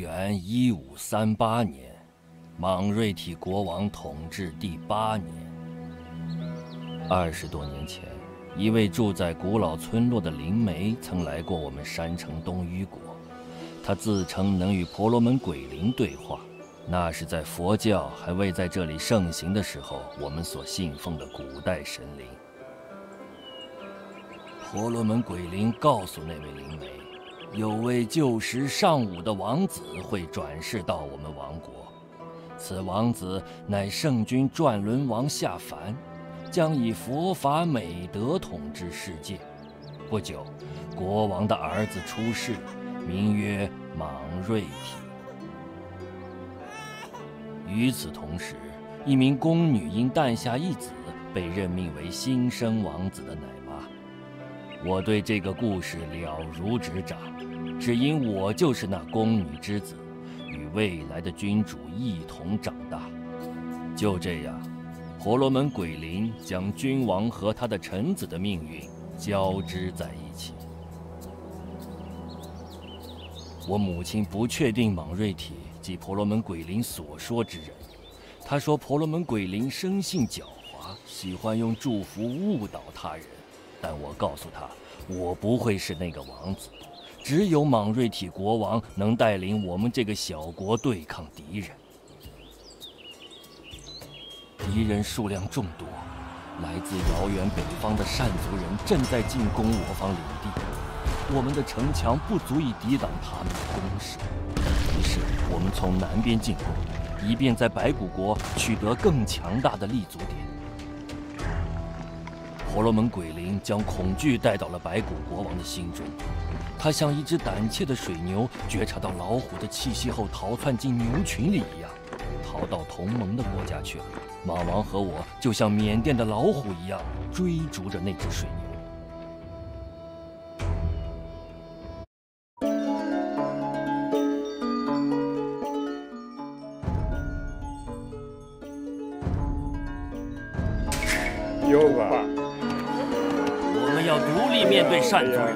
元一五三八年，莽瑞体国王统治第八年。二十多年前，一位住在古老村落的灵媒曾来过我们山城东隅国，他自称能与婆罗门鬼灵对话。那是在佛教还未在这里盛行的时候，我们所信奉的古代神灵。婆罗门鬼灵告诉那位灵媒。有位旧时尚武的王子会转世到我们王国，此王子乃圣君转轮王下凡，将以佛法美德统治世界。不久，国王的儿子出世，名曰莽瑞体。与此同时，一名宫女因诞下一子，被任命为新生王子的奶妈。我对这个故事了如指掌。只因我就是那宫女之子，与未来的君主一同长大。就这样，婆罗门鬼灵将君王和他的臣子的命运交织在一起。我母亲不确定莽瑞体即婆罗门鬼灵所说之人。她说婆罗门鬼灵生性狡猾，喜欢用祝福误导他人。但我告诉她，我不会是那个王子。只有莽瑞体国王能带领我们这个小国对抗敌人。敌人数量众多，来自遥远北方的善族人正在进攻我方领地，我们的城墙不足以抵挡他们的攻势。于是我们从南边进攻，以便在白骨国取得更强大的立足点。婆罗门鬼灵将恐惧带到了白骨国王的心中。他像一只胆怯的水牛，觉察到老虎的气息后，逃窜进牛群里一样，逃到同盟的国家去了。马王和我就像缅甸的老虎一样，追逐着那只水牛。有吧？们要独立面对善族人，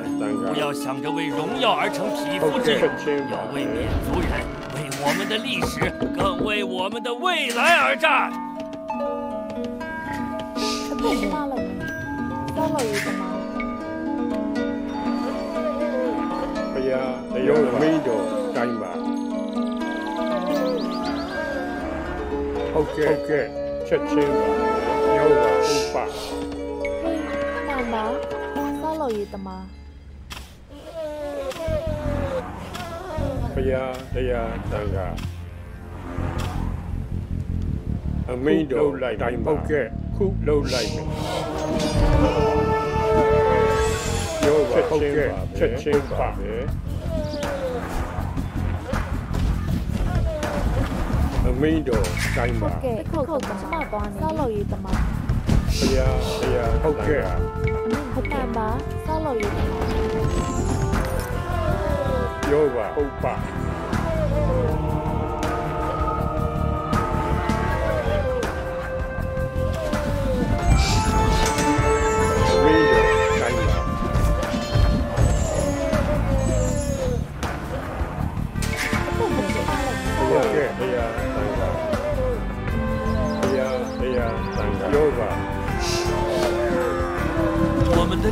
不要想着为荣耀而成匹夫之勇，要为冕族人，为我们的历史，更为我们的未来而战。他不发了，发了一个吗？可以啊，有我们叫加一吧。OK OK，切七吧，有吧，欧巴。 မားဆောက်လို့ရေးတမားဘုရားတရားသံဃာအမိန့်တော်လိုက်တိုင်းပုတ်ကဲခုလှုပ်လိုက်မယ်ရောပါပုတ်ကဲချက်ချင်းပါပဲအမိန့်တော်တိုင်းပါပုတ်ကဲခုခုကျမတော်နေဆောက်လို့ရေးတမားဘုရားဘုရားပုတ်ကဲ 你在干嘛？骚扰人。有吧，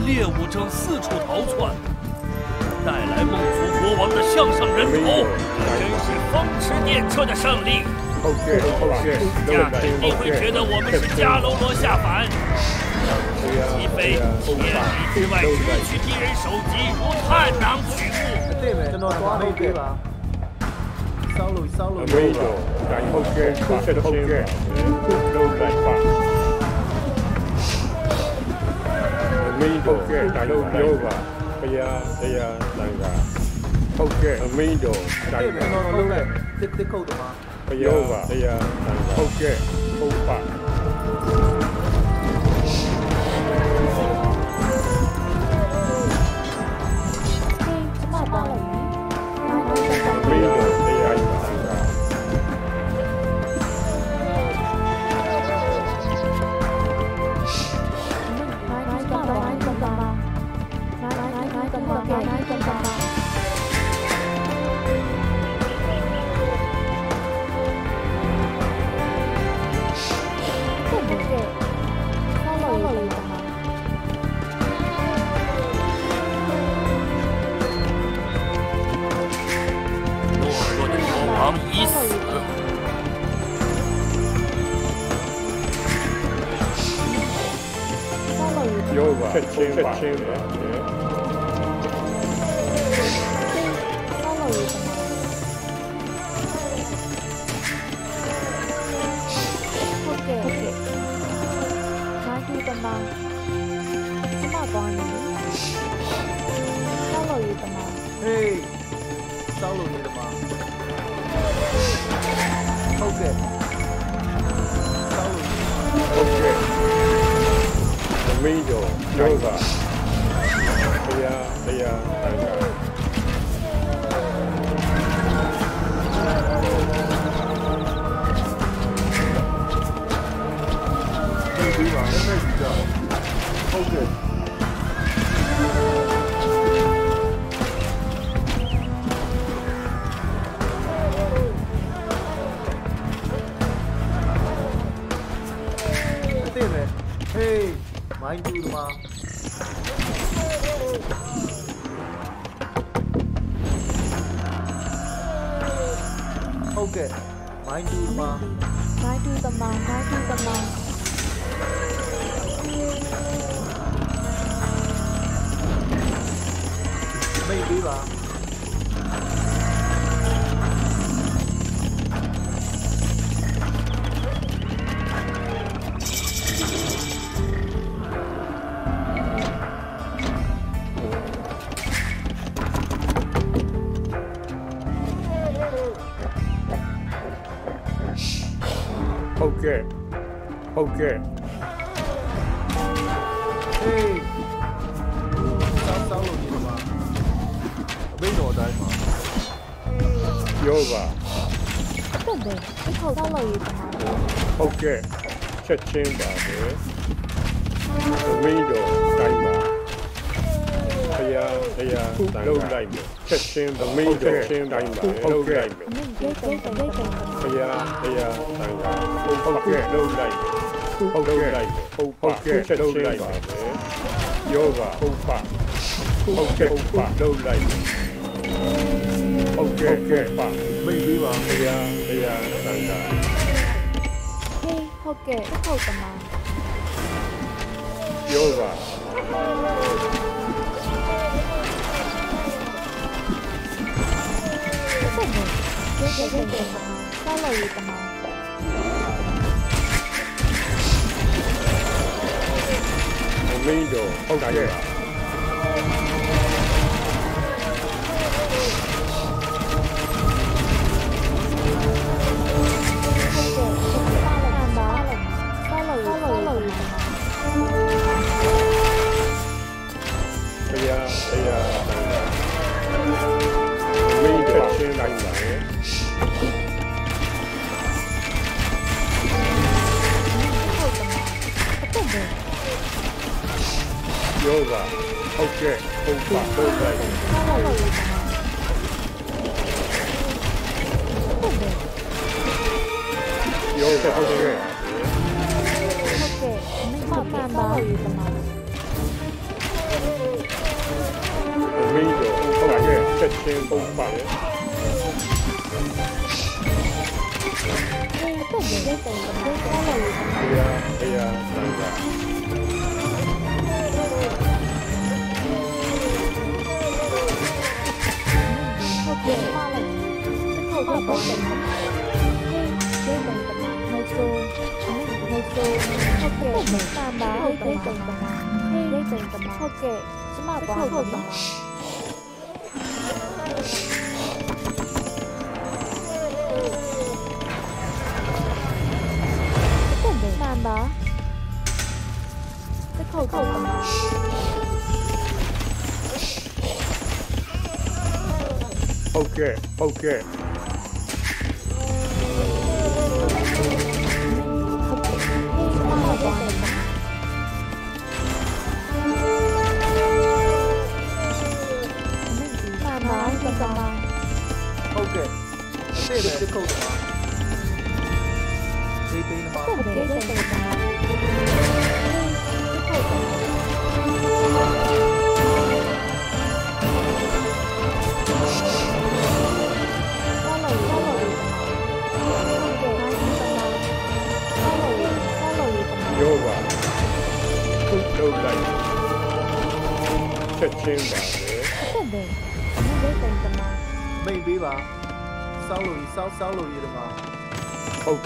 猎物正四处逃窜，带来孟族国王的项上人头，真是风驰电掣的胜利。后世，后世，家肯定会觉得我们是迦楼罗下凡。齐飞，千里之外取敌人首级，如探囊取物。对没？这都抓飞机了。骚扰骚！后先后线，都在放。 မင်းပုတ်ကဲတိုင်ပြောပါဘုရားဘုရားတန်ခါပုတ်ကဲအမင်းတော်တိုင်တော်လုံးလိုက်တစ်တစ်ခုတ်တမဘုရားဘုရားတန်ခါပုတ်ကဲပုတ်ပါ Burrito. Gyoza. Yeah, yeah. Okay. Mine to the ma. Mind to the ma. Mind to the ma. Maybe lah. OK。嘿，走走路去嘛？边坐仔？要吧？走走路去。OK。切切吧。边坐？来吧。哎呀哎呀，老来吧，切切，边坐，老来。哎呀哎呀，老来，老来。Okej, okej, dolejmy. Jowa, opa. Okej, opa, dolejmy. Okej, opa. Maybe one. Yeah, yeah, 门铃，打开。偷的，偷了干嘛？偷了，偷了，偷了。哎呀，哎呀，门铃响了。门铃怎么了？他偷了。有吧？OK，OK，OK。有，OK。OK，你们好看吧？没有，不感觉，一天不放。特别简单，不花脑子。对呀，对呀，真的。好可爱，好宝宝。嘿，堆成城堡，好粗，好粗。好可爱，妈妈，好城堡，堆成。妈妈，Go, go. Okay, okay.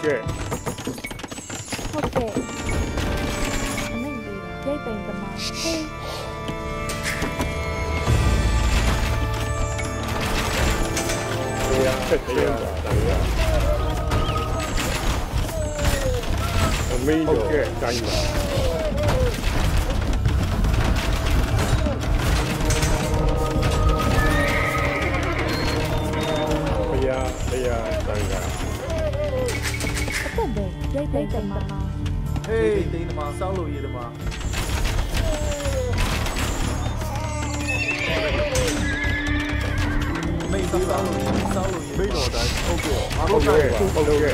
ケー。オッケー。Jij bent de man. Hey. Ja, ja, ja. Amigo, okay. dankjewel. သက်ပဲရိတ်ပိန်တမ ဟေးတိန်ဒီမှာစောင်းလို့ရဒီမှာမိတ်ပေးပါစောင်းလို့ရမိတ်တော်တိုင်းဟုတ်ကဲ့ငါ ဟု တို့ တ် တို ကဲ့ က် ဟုတ်ကဲ့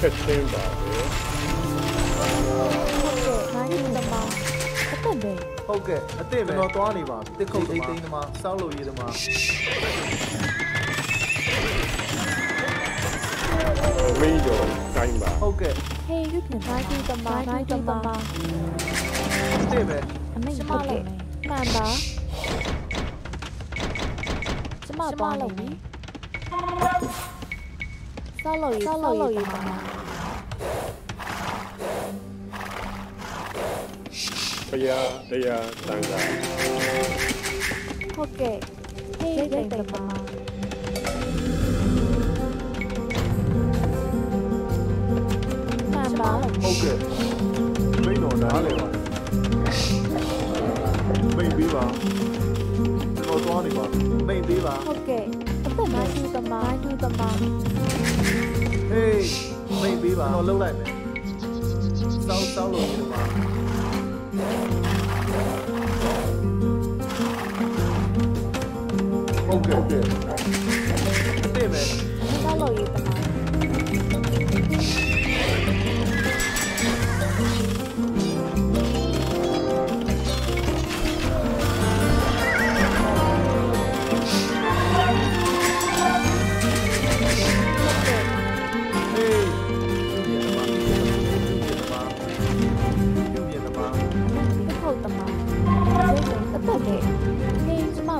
ချက်ချင်းပါပဲ ဟုတ်ကဲ့မာရီတမအသက်ပဲ ဟုတ်ကဲ့အစ်စ်ပဲကျွန်တော်သွားနေပါတစ်ခုတ်တိန်တိန်ဒီမှာစောင်းလို့ရဒီမှာ အမင်းတို့တိုင်းပါ ဟုတ်ကဲ့ ဟေးယူခင်မာရီတမမာရီတမ အစ်စ်ပဲ အမေဟုတ်ကဲ့မှန်ပါကျမသွားလို့ပြီဆောက်လို့ရဆောက်လို့ရတမ Major Timer. Okay. Hey, you can buy two the bar, buy two the bar. Stay there. I'm in the lake. Nan đó. Chứ mà đi. Sao lẩu, sao lẩu gì mà. Bây giờ, bây ra. Ok. Hey, đây là mà. đó. Là ok. Mấy đồ đá này mà mấy bí vào cái đồ này mà mấy bí vào ok. Tấm tấm mai thu tấm mai thu tấm hey mấy bí vào nó lâu lại này sao sao rồi mà ok ok. 对呗。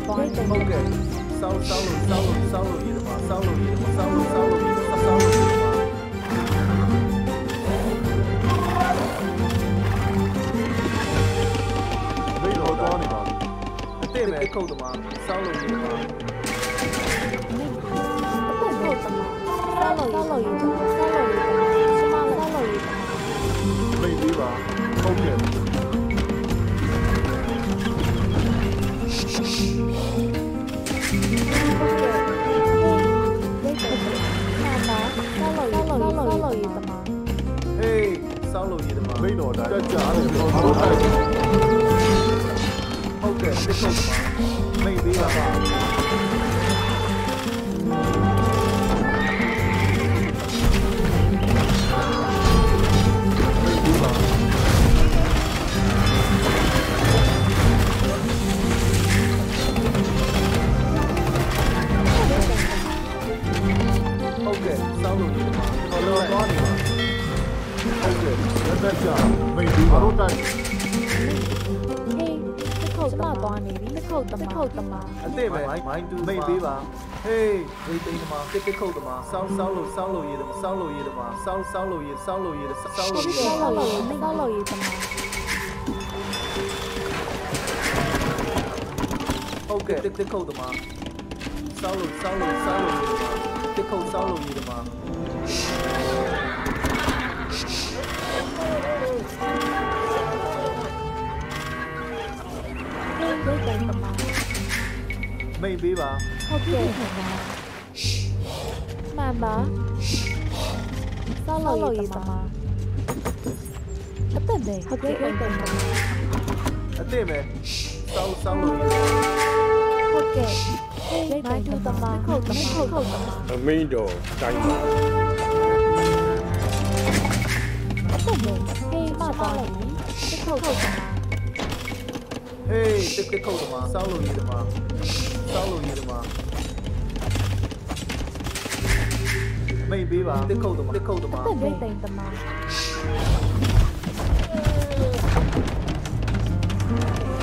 OK，收收收收收鱼的嘛，收鱼的嘛，收收收收收鱼的嘛。鱼有多少的嘛？这边够的嘛？收鱼的嘛？没，这边够的嘛？收收收鱼的嘛？收鱼的嘛？收鱼的嘛？没鱼吧？OK。 တော်တိုင်းတက်ကြတယ်ပေါ့ဟုတ်တယ်ဟုတ်တယ်ဒီကောင်မိတ်သေးတာပါ က်သက်ကြမိတ်ပြီးပါတော့တိုက်ဟေးတစ်ခုတ်တမသွားနေပြီတစ်ခုတ်တမတစ်ခုတ်တမအစ်စ်ပဲမိုင်းတူမိတ်ပြီးပါဟေးဝေးသိန်းတမတစ်တစ်ခုတ်တမစောင်းစောင်းလို့စောင်းလို့ရတမစောင်းလို့ရတမစောင်းစောင်းလို့ရစောင်းလို့ရစောင်းလို့ရဆောက်လို့ရဆောက်လို့ရတမဟုတ်ကဲ့တစ်တစ်ခုတ်တမစောင်းလို့စောင်းလို့စောင်းလို့ရတမတစ်ခုတ်စောင်းလို့ရ maybe 吧。好不可能。妈妈，骚扰一妈妈。阿弟妹，阿弟妹，阿弟妹，阿弟妹，骚骚。好的，谁买的的？的，扣的。阿妹的，大姨。的。嘿，这扣的吗？骚的吗？ တောက်လို့ဒီမှာမိတ်ပေးပါတစ်ခုတ်တမတစ်ခုတ်တမတက်ဒိတ်တိမ်တမ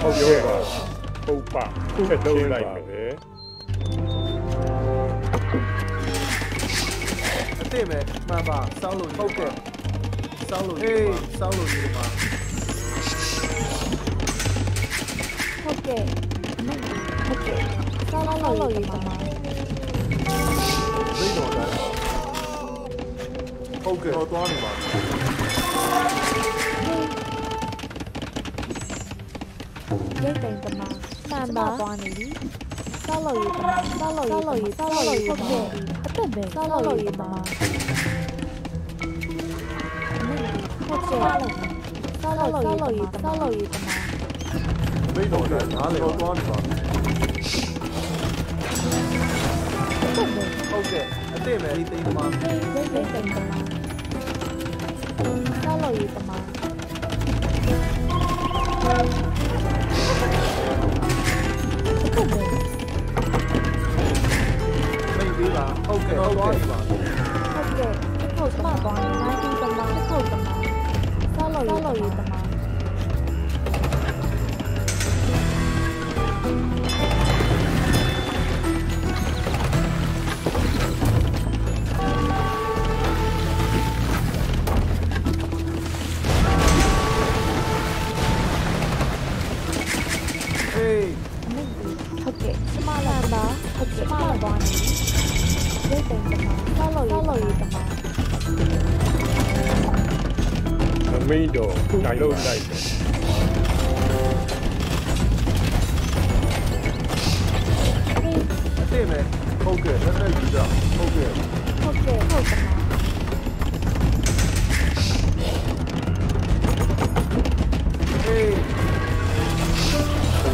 ဟုတ်ရောပါဟုတ်ပါချက်လုံးလိုက်ပါပဲအစ်မဲမှန်ပါစောင်းလို့ဟုတ်ကဲ့စောင်းလို့ဟေးစောင်းလို့ဒီမှာဟုတ်ကဲ့ဟုတ်ကဲ့ 捞漏鱼的吗？没有的。OK。要抓你吗？要定的吗？慢吧。抓你。捞捞鱼的吗？捞捞捞鱼，捞捞鱼的吗？不没。捞捞鱼的吗？捞捞鱼，捞捞鱼，捞捞鱼的吗？没有人，哪里抓你吗？OK，还对没？可以可以整的嘛，加了。Loading loading. Assieme, poker, la realizza, poker. Poker, poker. Ehi!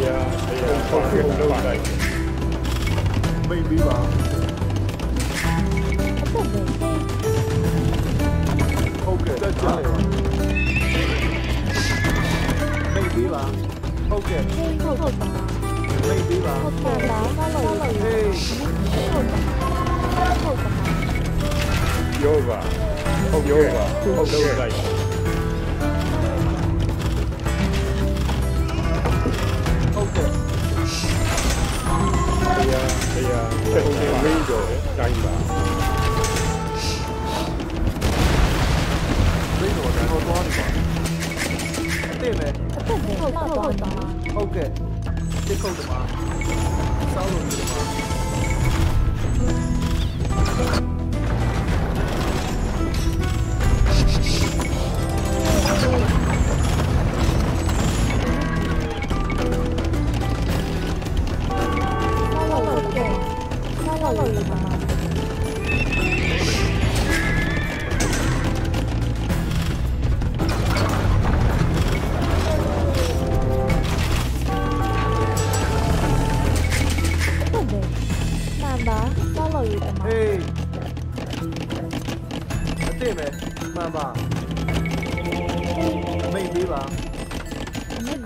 Yeah, yeah, poker, loading. Baby, that's it. Maybe 吧。OK。Maybe 吧。Hey。Yoga。Yoga。Yoga。Okay. Iya, iya. Okay, Ringo, Dangba. Ringo, Dangba, Dangba. 对没？တ်ကဲ့လို့လိုက်တယ် မိတ်ပေးပါ အသက်ပဲဟေး ဟုတ်ကဲ့တက်ကြလေမိတ်ပေးပါဟုတ်ကဲ့ ဟေးဟုတ်ဟုတ်တမ မိတ်ပေးပါ ဟုတ်ကဲ့ပါဆောက်လို့ရ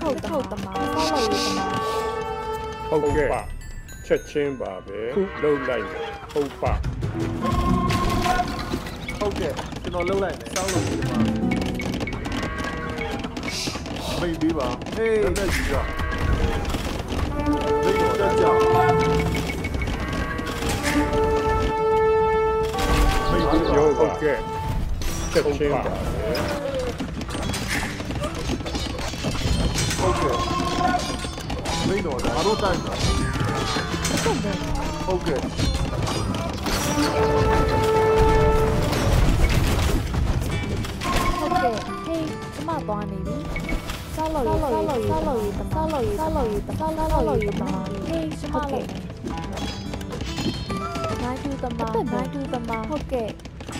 အမေခုတ်ထုတ်တမဆောက်လို့ရတမ ဟုတ်ကဲ့ချက်ချင်းပါပဲလုံးလိုက်တယ်ဟုတ်ပါ ဟုတ်ကဲ့ကျွန်တော်လှုပ်လိုက်မယ်စောင်းလို့ဒီမှာမိတ်ပေးပါဟေးလက်လက်ယူကြမိတ်တော်တက်ကြမိတ်ပေးပါ ယောဂဟုတ်ကဲ့ချက်ချင်းပါပဲ မိတ်တော်ဒါတို့တိုင်တာ ဟုတ်တယ် ဟုတ်ကဲ့ ဟုတ်ကဲ့ဟေးကျမသွားနေပြီဆောက်လို့ရဆောက်လို့ရဆောက်လို့ရတမဆောက်လို့ရဆောက်လို့ရတမဆောက်လို့ရတမဟေးကျမလည်းနိုင်တူတမနိုင်တူတမဟုတ်ကဲ့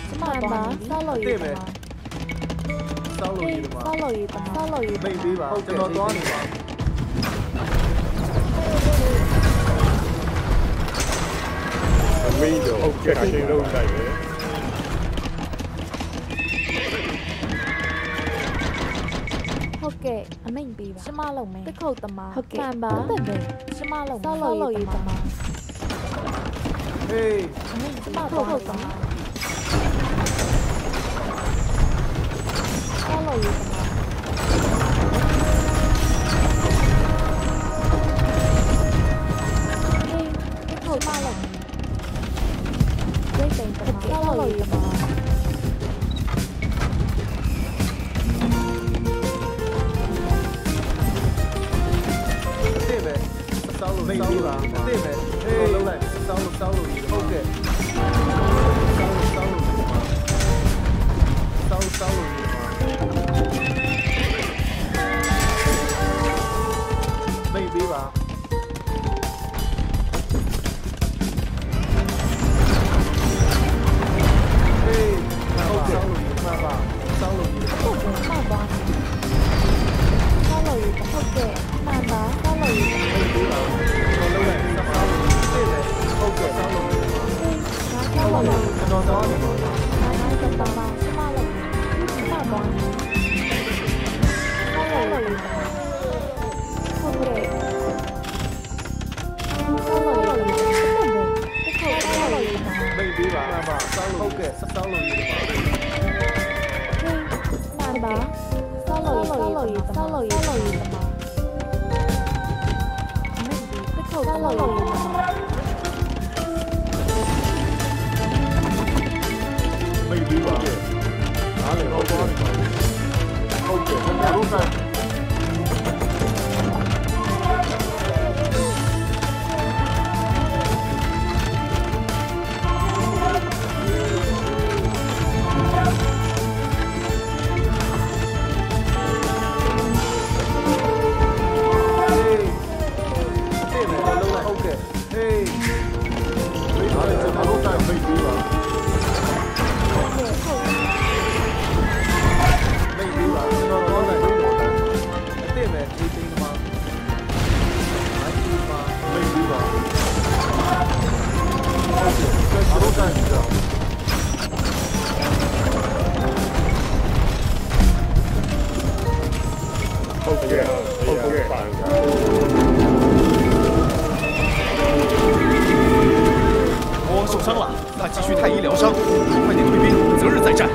ကျမသွားနေပြီ Window. Objective low diver. kệ Sao lời lời mà Hey. À mình Shema khẩu Sao lời tầm mà？maybe 吧？OK，在马路上你知道。后面后面反受伤了，他急需太医疗伤，快点退兵，择日再战。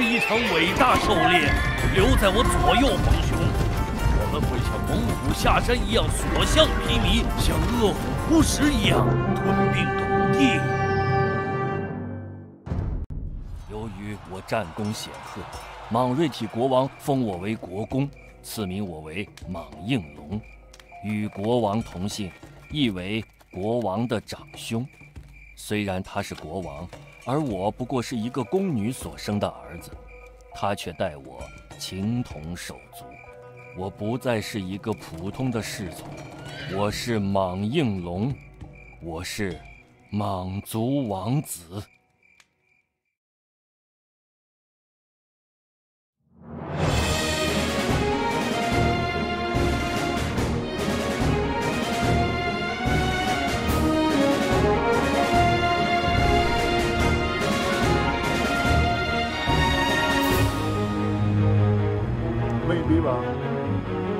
是一场伟大狩猎，留在我左右，皇兄。我们会像猛虎下山一样所向披靡，像饿虎扑食一样吞并土地。由于我战功显赫，莽瑞体国王封我为国公，赐名我为莽应龙，与国王同姓，意为国王的长兄。虽然他是国王，而我不过是一个宫女所生的儿子，他却待我情同手足。我不再是一个普通的侍从，我是莽应龙，我是莽族王子。Bye.